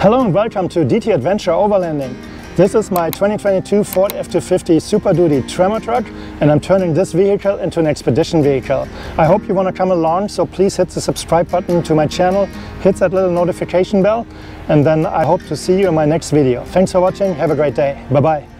Hello and welcome to DT Adventure Overlanding. This is my 2022 Ford F-250 Super Duty Tremor truck and I'm turning this vehicle into an expedition vehicle. I hope you want to come along so please hit the subscribe button to my channel, hit that little notification bell and then I hope to see you in my next video. Thanks for watching, have a great day, bye bye.